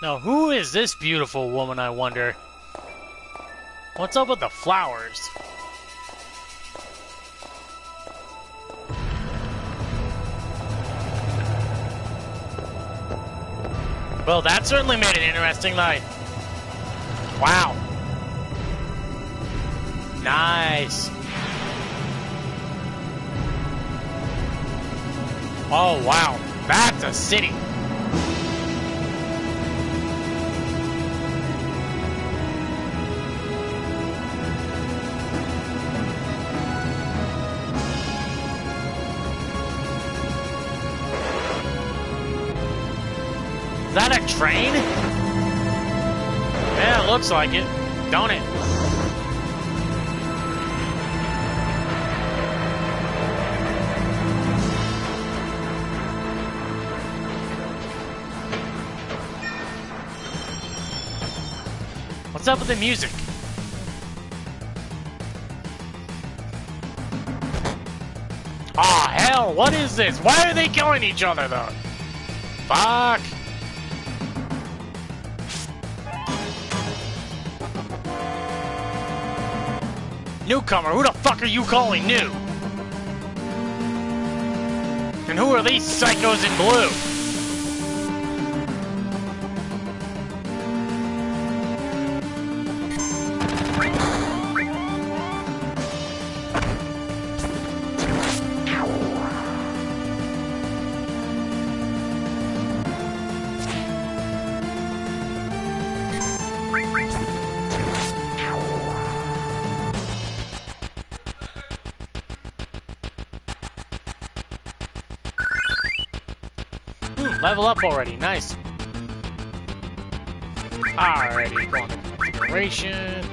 Now, who is this beautiful woman, I wonder? What's up with the flowers? Well, that certainly made an interesting, like... Wow. Nice. Oh, wow. That's a city. That a train? Yeah, it looks like it, don't it? What's up with the music? Aw, oh, hell, what is this? Why are they killing each other, though? Fuck. Newcomer, who the fuck are you calling new? And who are these psychos in blue? Level up already, nice. Alrighty, go on to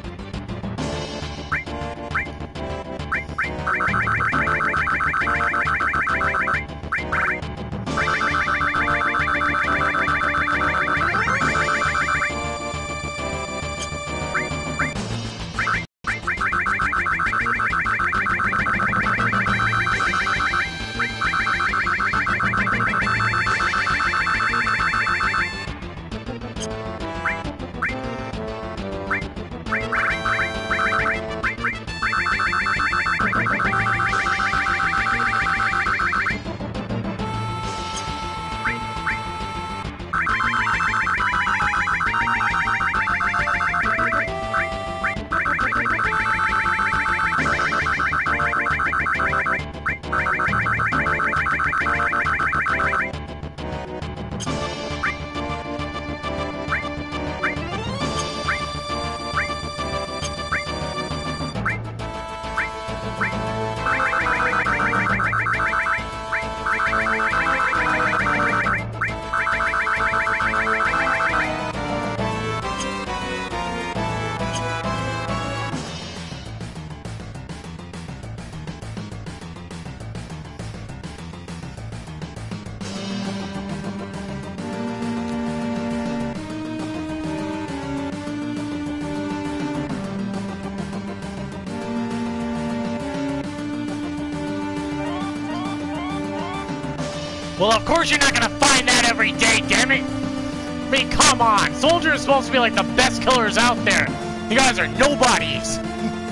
Well, of course you're not gonna find that every day, damn it! I mean, come on! Soldiers are supposed to be like the best killers out there! You guys are nobodies!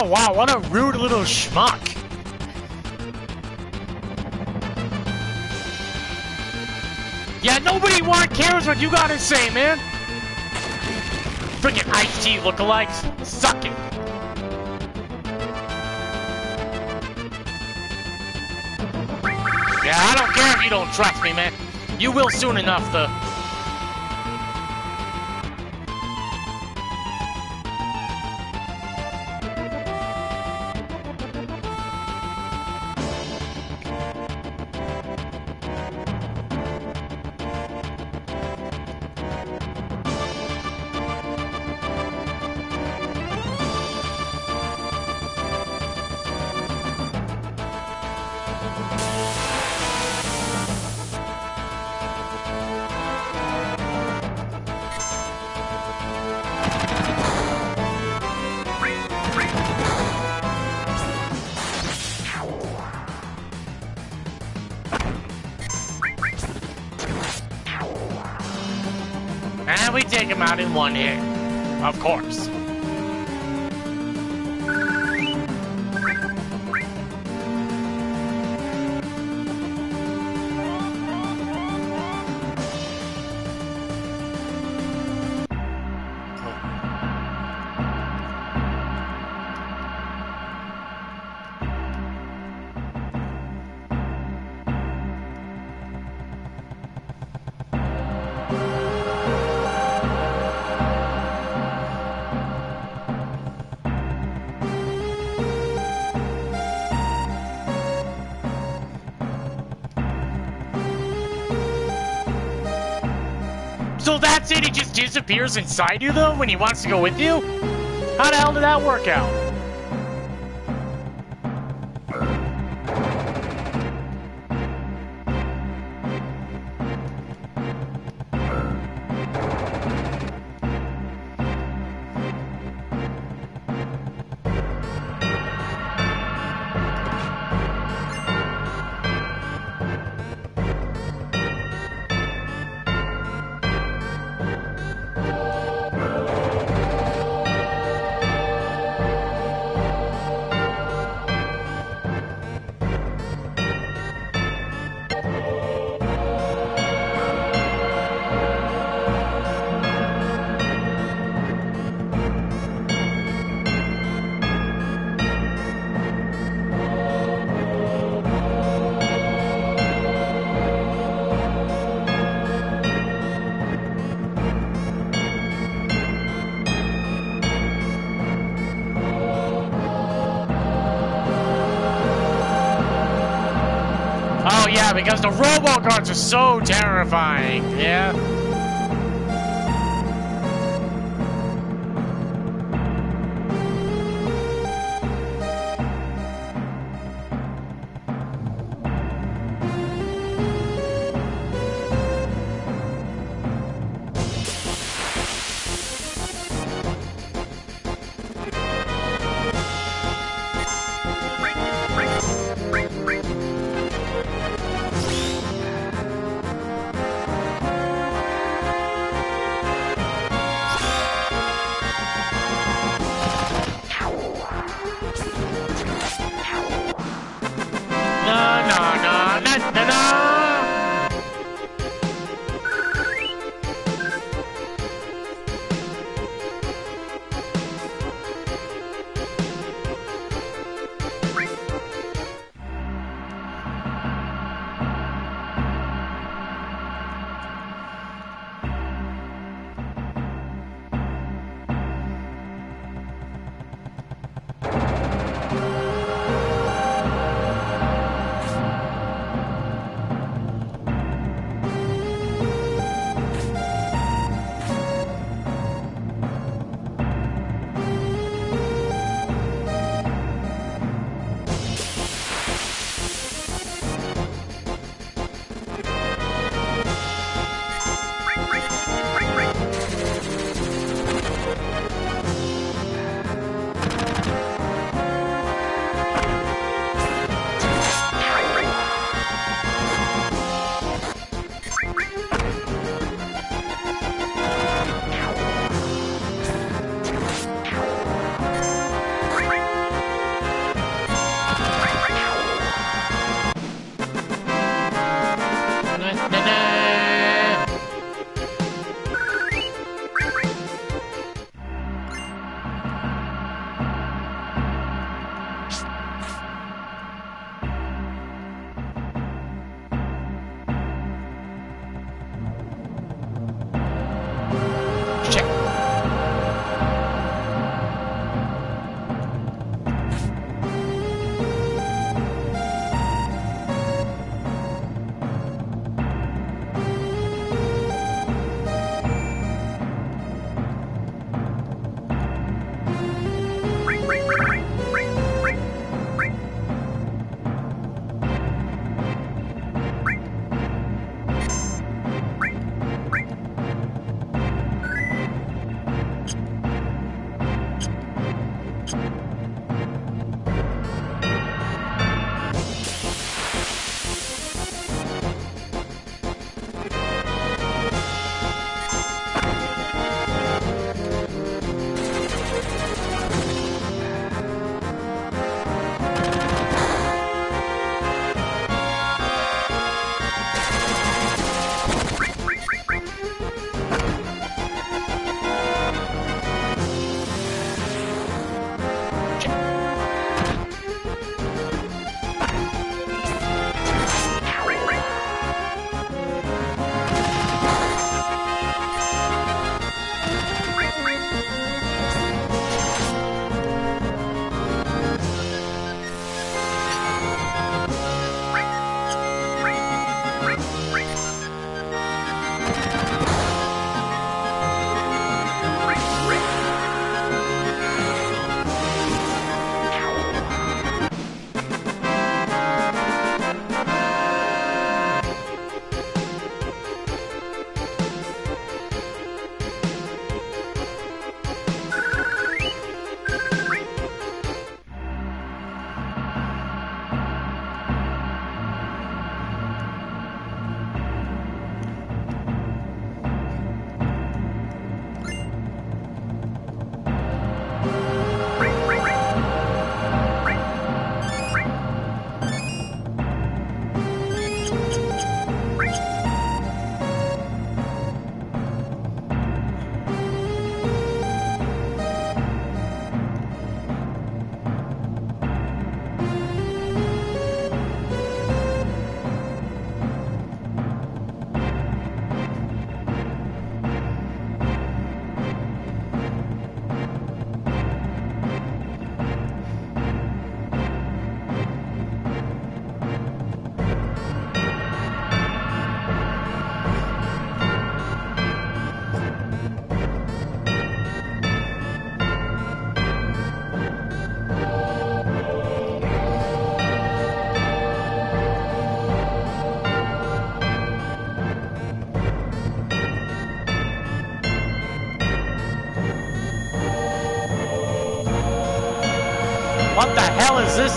Oh wow, what a rude little schmuck! Yeah, nobody want cares what you gotta say, man! Freaking Ice-T lookalikes! Suck it! Yeah, I don't care if you don't trust me, man. You will soon enough, though. Take him out in one hit. Of course. He just disappears inside you, though, when he wants to go with you? How the hell did that work out? Because the robo guards are so terrifying. Yeah.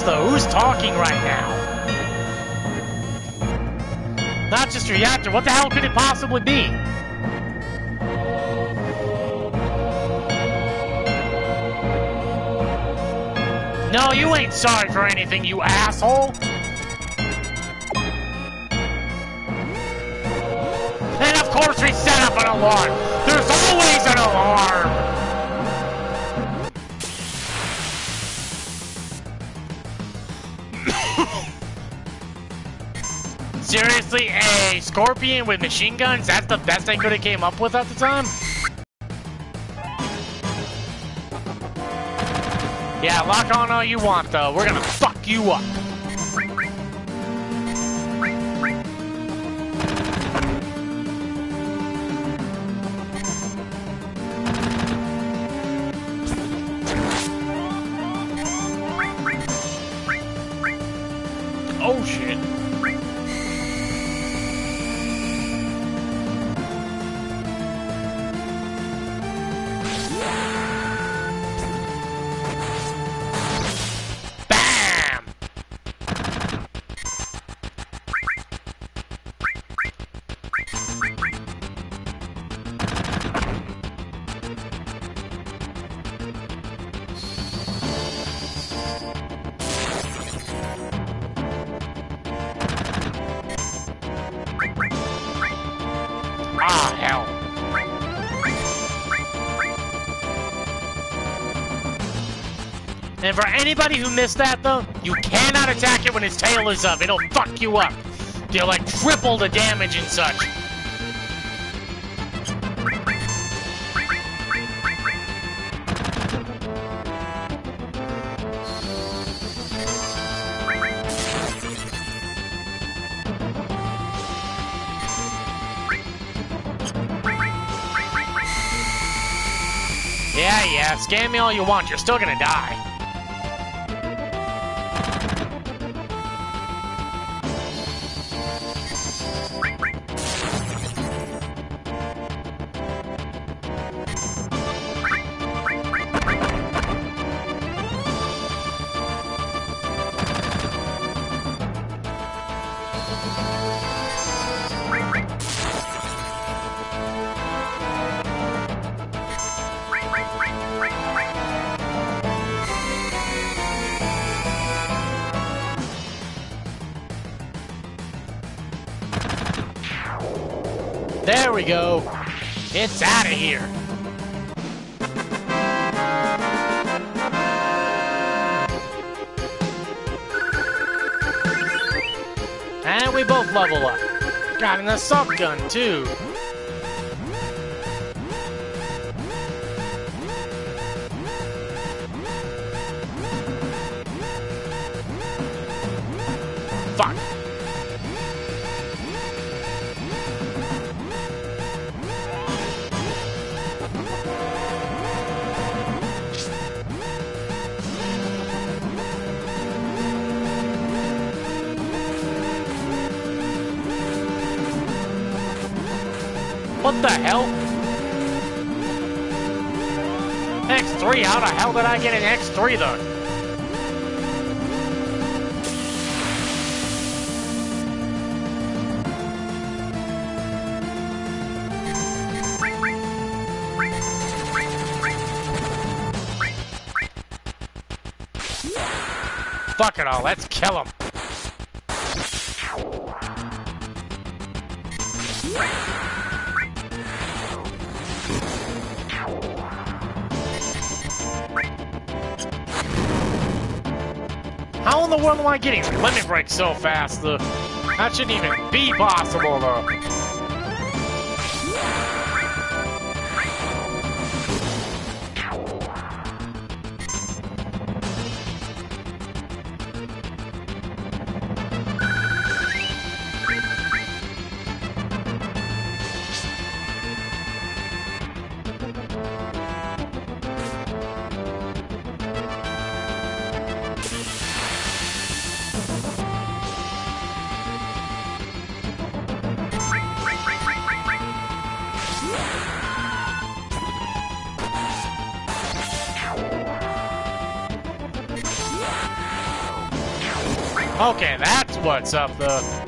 Who's talking right now? Not just reactor. What the hell could it possibly be? No, you ain't sorry for anything, you asshole! And of course we set up an alarm! Seriously, a scorpion with machine guns? That's the best they could have came up with at the time? Yeah, lock on all you want, though. We're gonna fuck you up. Anybody who missed that, though, you cannot attack it when its tail is up. It'll fuck you up. Deal like triple the damage and such. Yeah, yeah, scam me all you want. You're still gonna die. There we go. It's out of here. And we both level up. Got an assault gun, too. Did I get an X3 though? Fuck it all, let's kill him. The world am I getting limit break so fast? though? that shouldn't even be possible, though. What's up, though.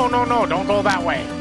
No, no, no, don't go that way.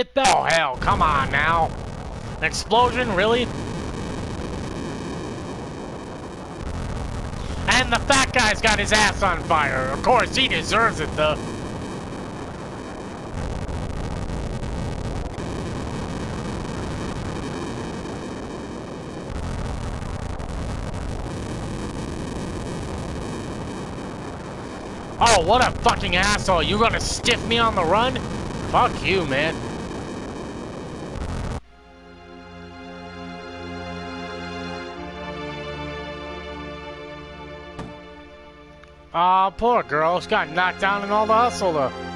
Get. Oh, hell, come on now. An explosion, really? And the fat guy's got his ass on fire. Of course, he deserves it, though. Oh, what a fucking asshole. You gonna stiff me on the run? Fuck you, man. Poor girl. She got knocked down in all the hustle, though.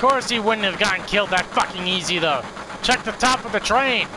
Course he wouldn't have gotten killed that fucking easy, though. Check the top of the train.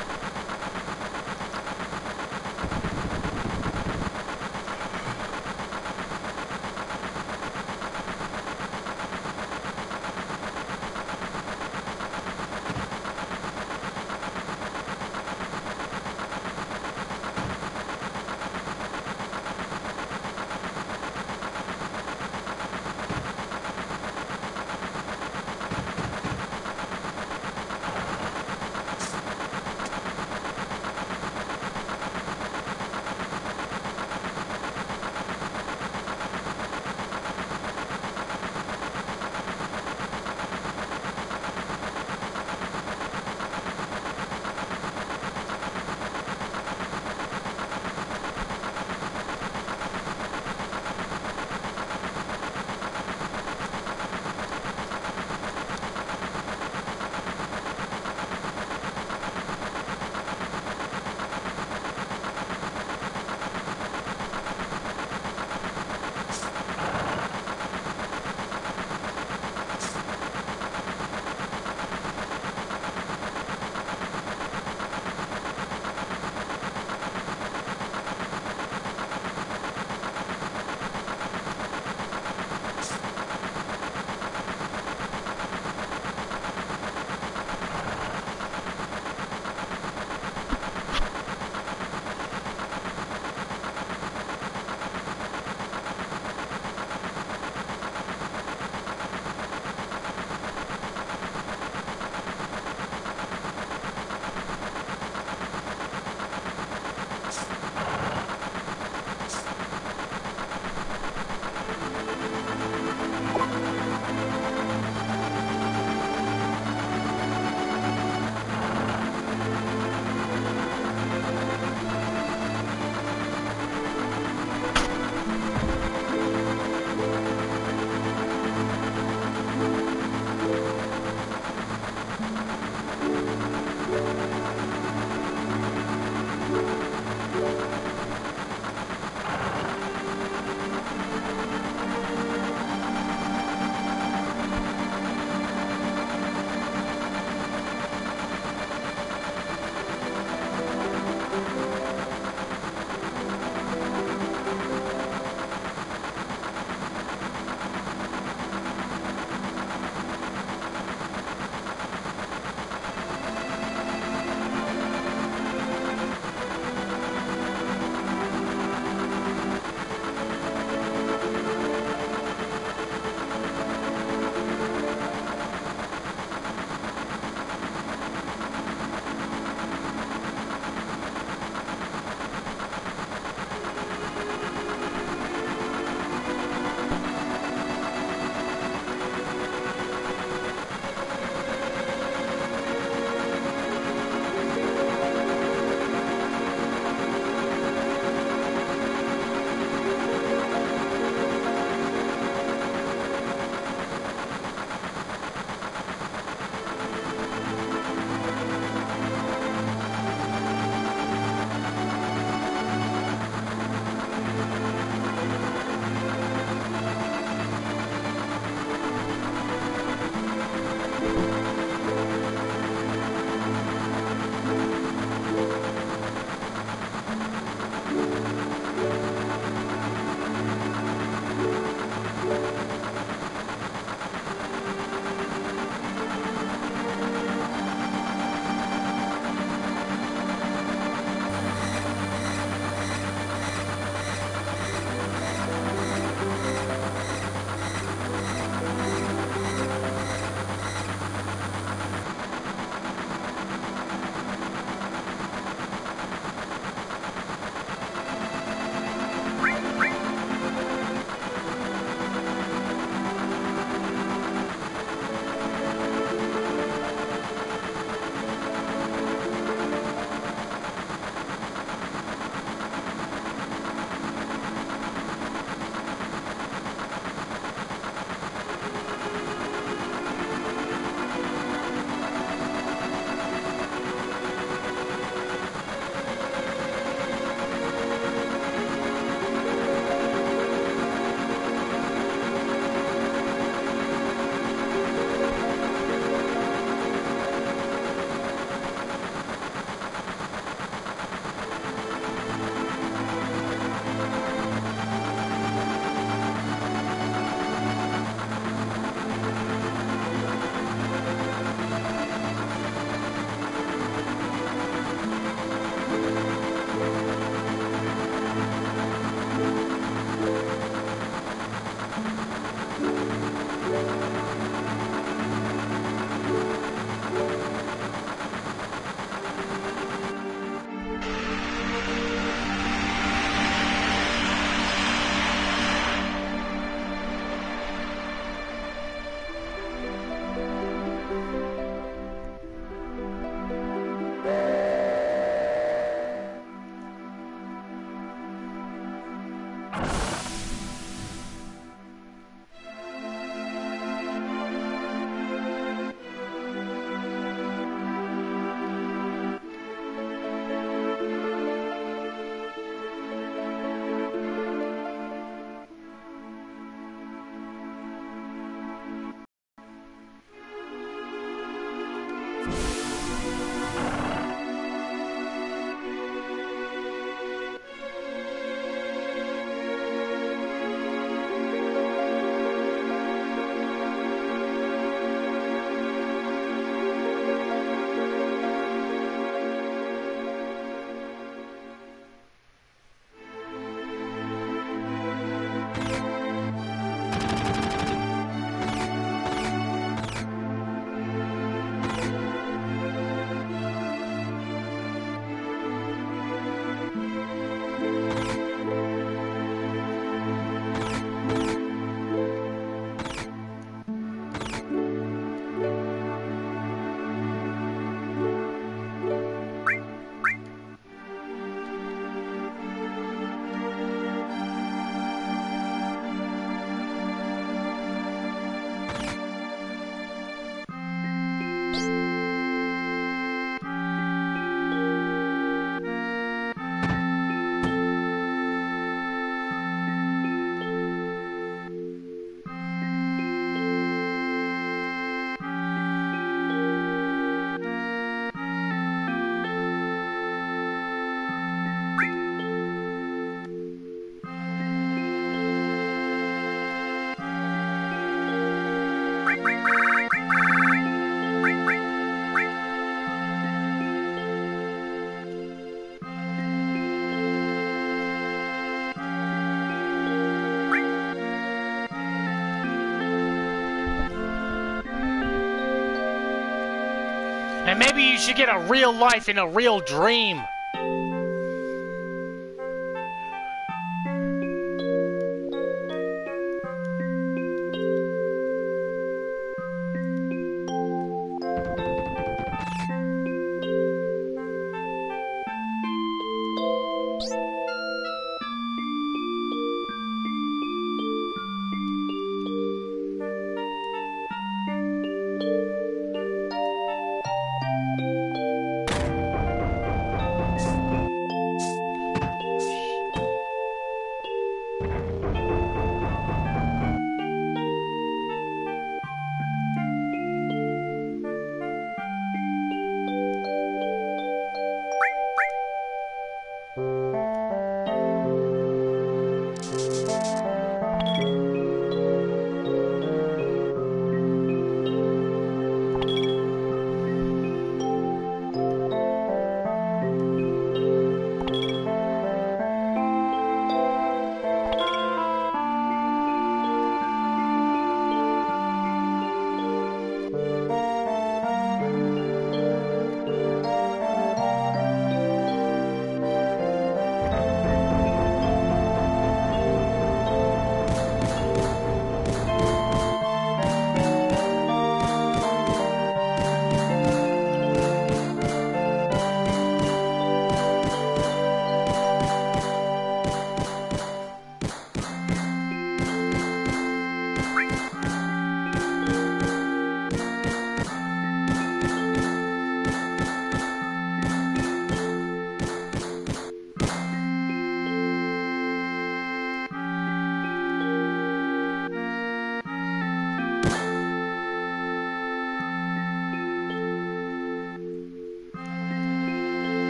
And maybe you should get a real life in a real dream.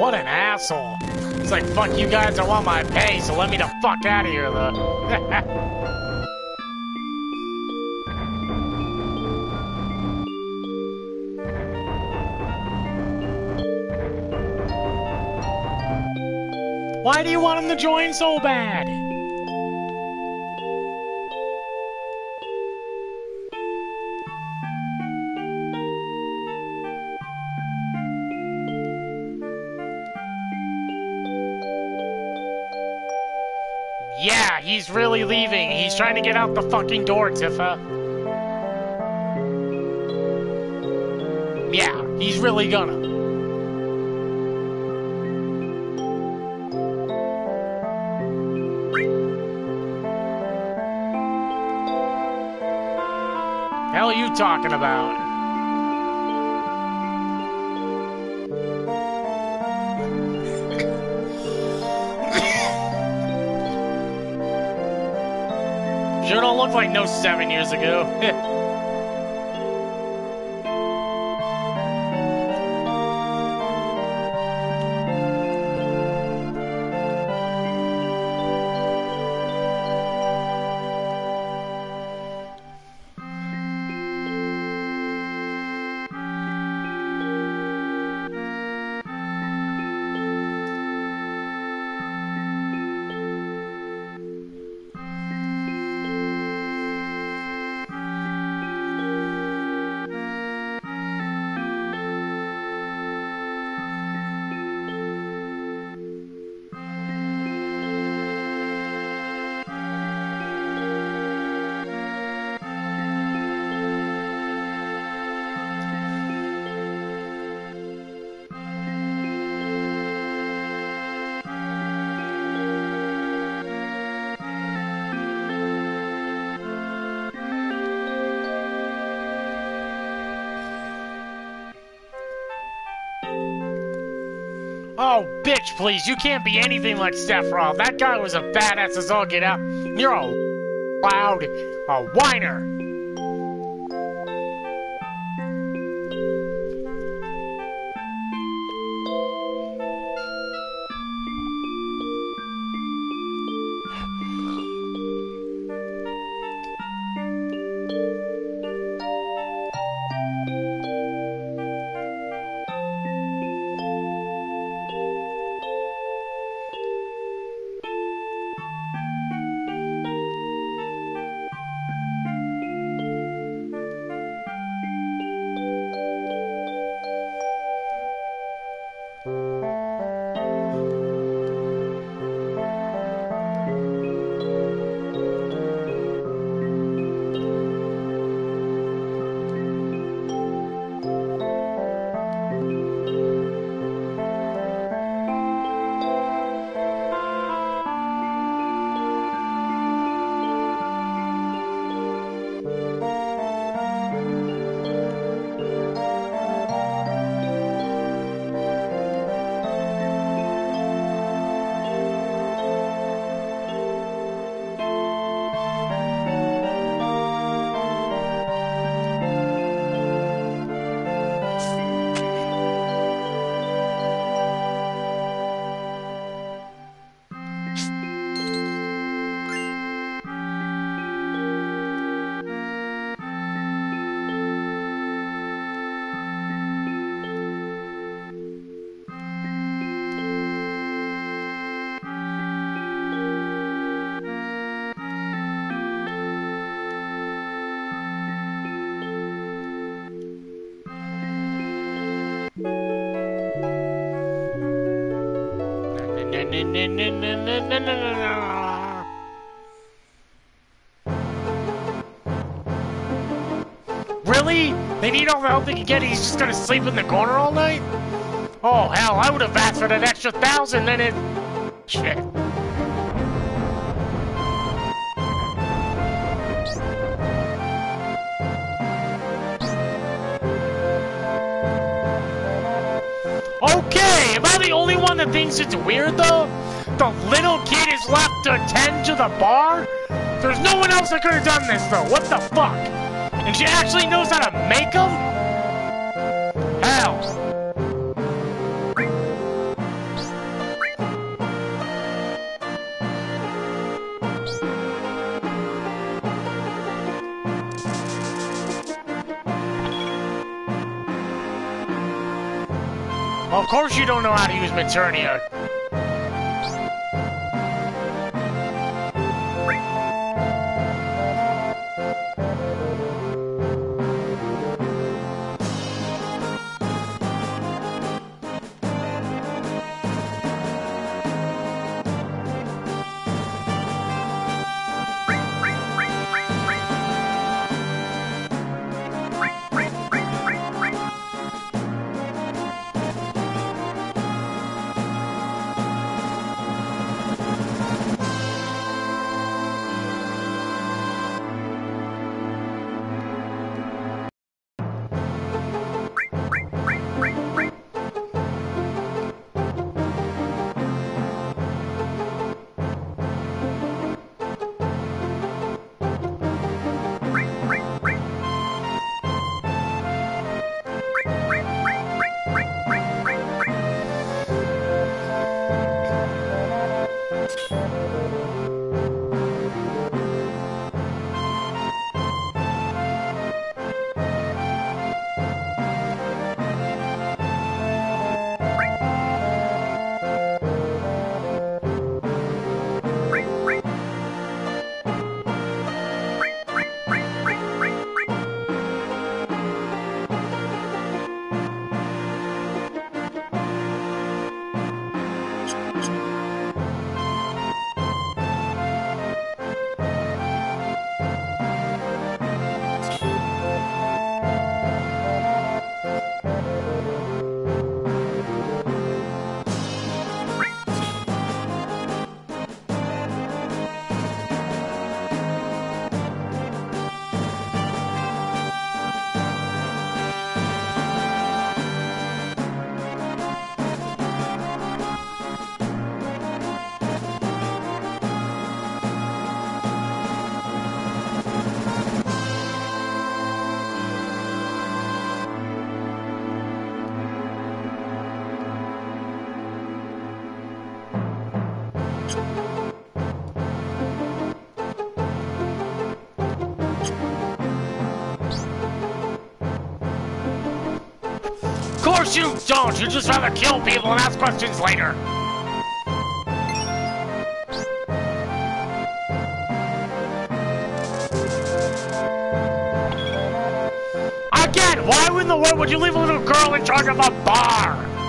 What an asshole. It's like, fuck you guys, I want my pay, so let me the fuck out of here, though. Why do you want him to join so bad? He's really leaving. He's trying to get out the fucking door, Tifa. Yeah, he's really gonna. Hell are you talking about? Like no seven years ago. bitch, please. You can't be anything like Sephiroth. That guy was a badass as all get out. You're a Cloud a whiner. Really? They need all the help they can get. He's just gonna sleep in the corner all night? Oh hell, I would have asked for that extra thousand. Then it. Shit. Okay, am I the only one that thinks it's weird though? The little kid is left to attend to the bar? There's no one else that could have done this though. What the fuck? And she actually knows how to make them? Course you don't know how to use Materia. Don't! You just rather kill people and ask questions later! Again, why in the world would you leave a little girl in charge of a bar?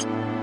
Tschüss.